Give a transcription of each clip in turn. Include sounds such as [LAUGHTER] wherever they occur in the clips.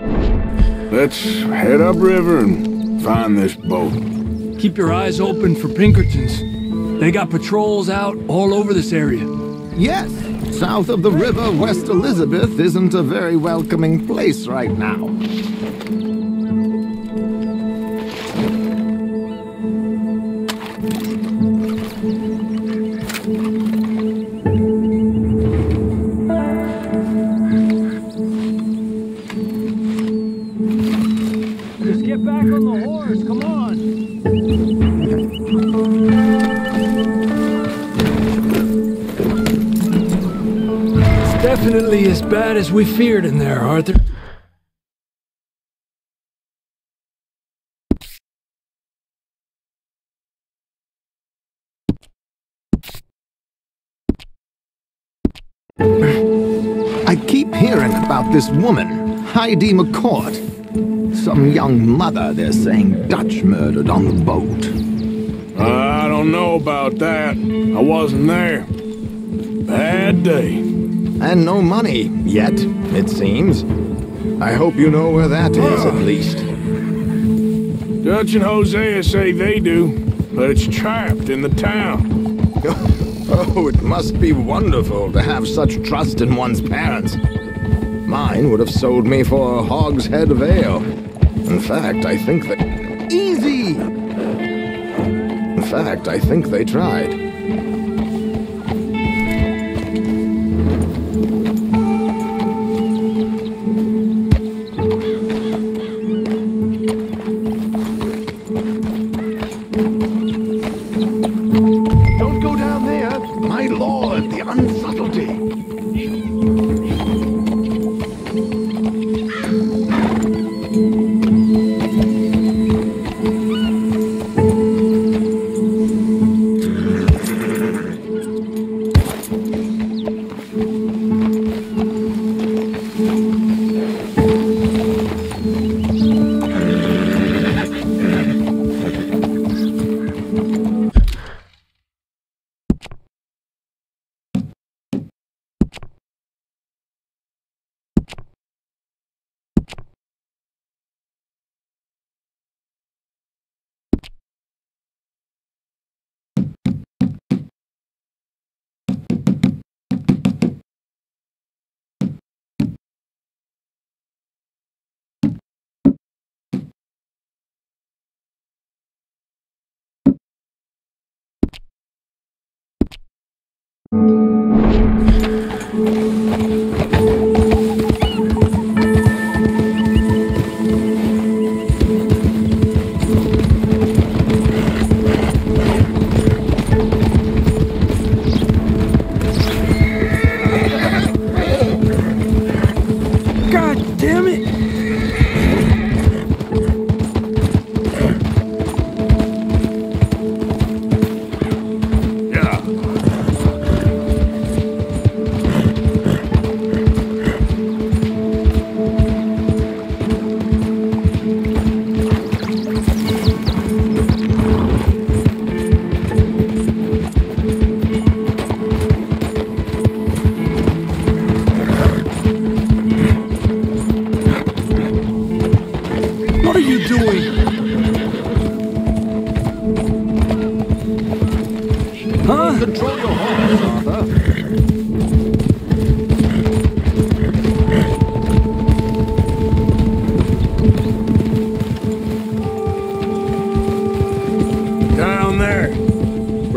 Let's head upriver and find this boat. Keep your eyes open for Pinkertons. They got patrols out all over this area. Yes, south of the river, West Elizabeth isn't a very welcoming place right now. Definitely as bad as we feared in there, Arthur. I keep hearing about this woman, Heidi McCourt. Some young mother, they're saying, Dutch murdered on the boat. I don't know about that. I wasn't there. Bad day. And no money, yet, it seems. I hope you know where that is, at least. Dutch and Hosea say they do, but it's trapped in the town. [LAUGHS] Oh, it must be wonderful to have such trust in one's parents. Mine would have sold me for a hogshead of ale. In fact, I think that... Easy! In fact, I think they tried.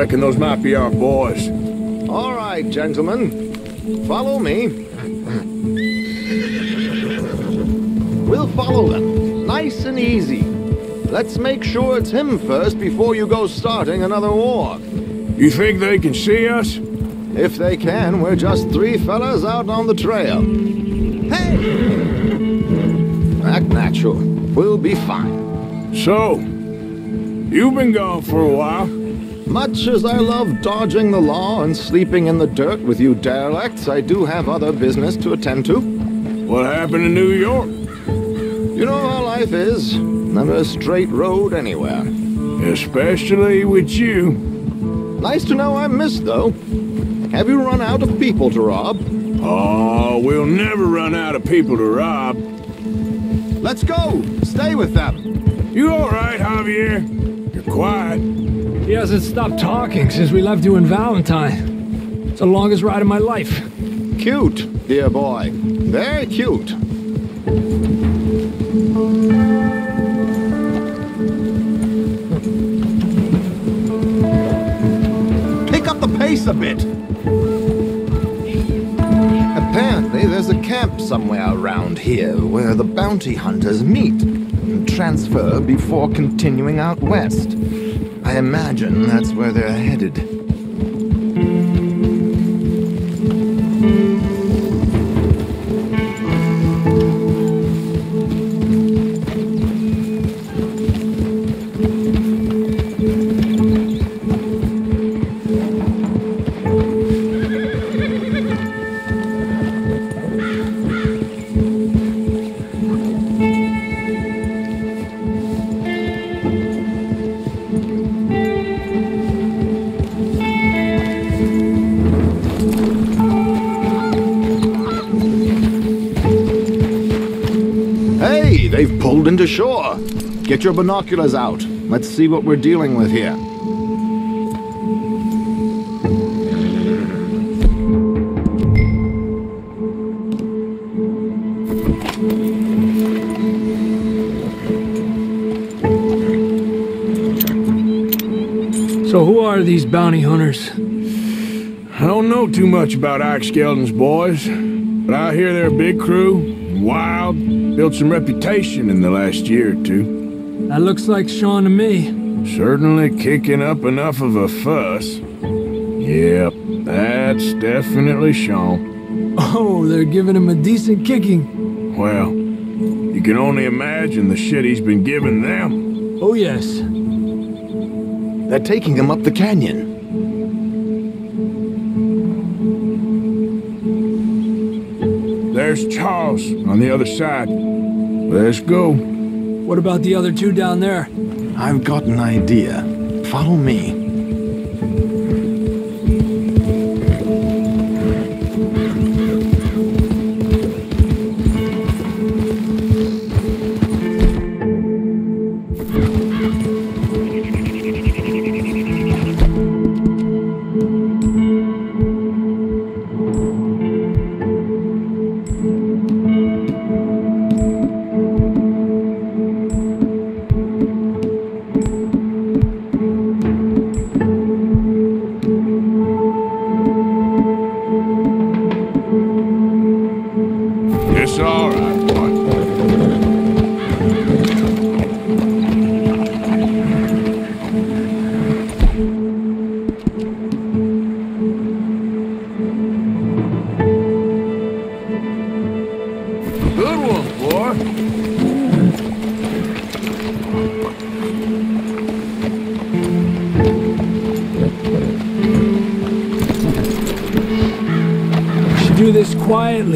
Reckon those might be our boys. All right, gentlemen. Follow me. We'll follow them. Nice and easy. Let's make sure it's him first before you go starting another war. You think they can see us? If they can, we're just three fellas out on the trail. Hey! Act natural. We'll be fine. So, you've been gone for a while. Much as I love dodging the law and sleeping in the dirt with you derelicts, I do have other business to attend to. What happened in New York? You know how life is. Never a straight road anywhere. Especially with you. Nice to know I'm missed, though. Have you run out of people to rob? Oh, we'll never run out of people to rob. Let's go! Stay with them! You all right, Javier? You're quiet. He hasn't stopped talking since we left you in Valentine. It's the longest ride of my life. Cute, dear boy. Very cute. Pick up the pace a bit. Apparently, there's a camp somewhere around here where the bounty hunters meet and transfer before continuing out west. I imagine that's where they're headed. Pulled into shore. Get your binoculars out. Let's see what we're dealing with here. So who are these bounty hunters? I don't know too much about Ike Skeldon's boys, but I hear they're a big crew, wild, built some reputation in the last year or two. That looks like Sean to me. Certainly kicking up enough of a fuss. Yep, that's definitely Sean. Oh, they're giving him a decent kicking. Well, you can only imagine the shit he's been giving them. Oh, yes. They're taking him up the canyon. There's Charles on the other side. Let's go. What about the other two down there? I've got an idea. Follow me.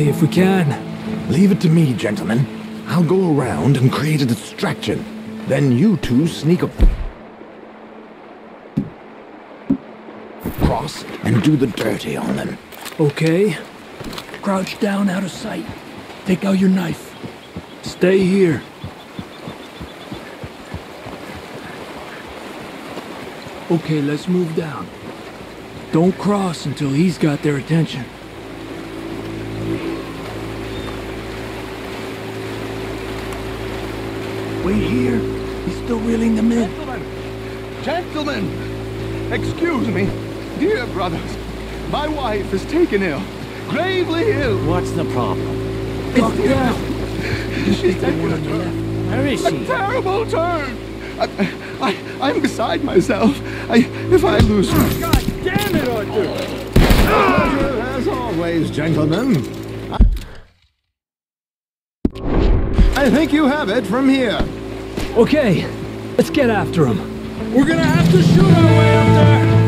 Quietly if we can. Leave it to me, gentlemen. I'll go around and create a distraction. Then you two sneak up. Cross and do the dirty on them. Okay. Crouch down out of sight. Take out your knife. Stay here. Okay, let's move down. Don't cross until he's got their attention. Wait here. He's still reeling them in. Gentlemen! Gentlemen! Excuse me. Dear brothers, my wife is taken ill. Gravely ill. What's the problem? It's death. She's taken a turn. Where is A terrible turn. I, I, I'm beside myself. I, if I lose her. Oh, God damn it, Arthur! As always, gentlemen. I think you have it from here. Okay, let's get after him. We're gonna have to shoot our way up there.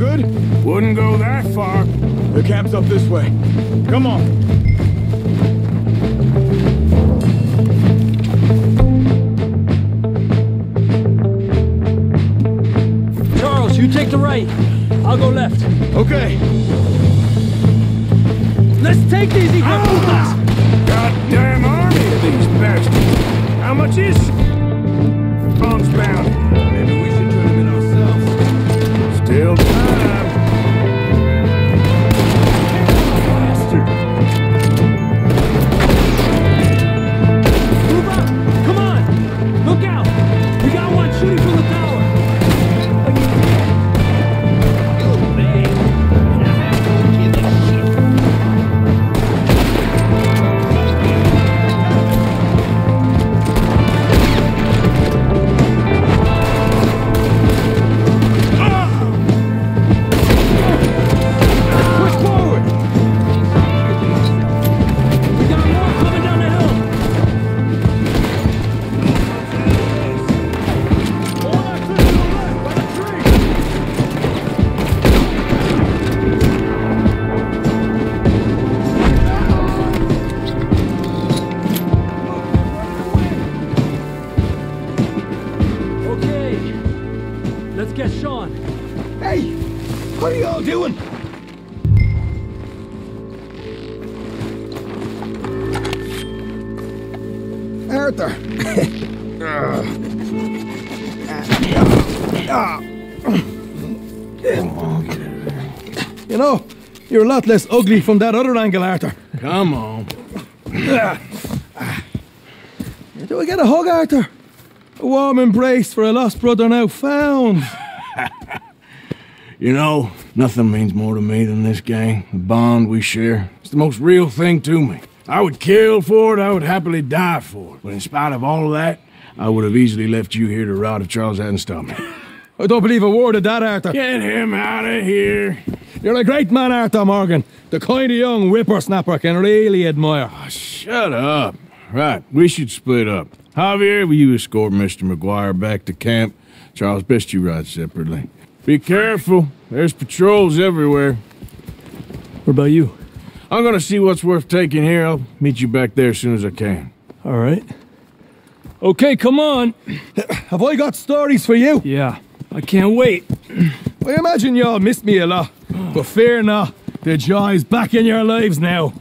Good? Wouldn't go that far. The camp's up this way. Come on. Charles, you take the right. I'll go left. Okay. Let's take these hijueputas! Ah! Goddamn army of these bastards. How much is Bronze bounty? Still time. You're a lot less ugly from that other angle, Arthur. Come on. Ah. Do I get a hug, Arthur? A warm embrace for a lost brother now found. [LAUGHS] You know, nothing means more to me than this gang, the bond we share. It's the most real thing to me. I would kill for it, I would happily die for it. But in spite of all of that, I would have easily left you here to rot if Charles hadn't stopped me. I don't believe a word of that, Arthur. Get him out of here. You're a great man, Arthur Morgan. The kind of young whippersnapper can really admire. Ah, shut up. Right, we should split up. Javier, will you escort Mr. McGuire back to camp? Charles, best you ride separately. Be careful. There's patrols everywhere. What about you? I'm gonna see what's worth taking here. I'll meet you back there as soon as I can. All right. Okay, come on. Have I got stories for you? Yeah, I can't wait. [CLEARS THROAT] I imagine y'all missed me a lot, but fear not, the joy is back in your lives now.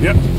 Yep.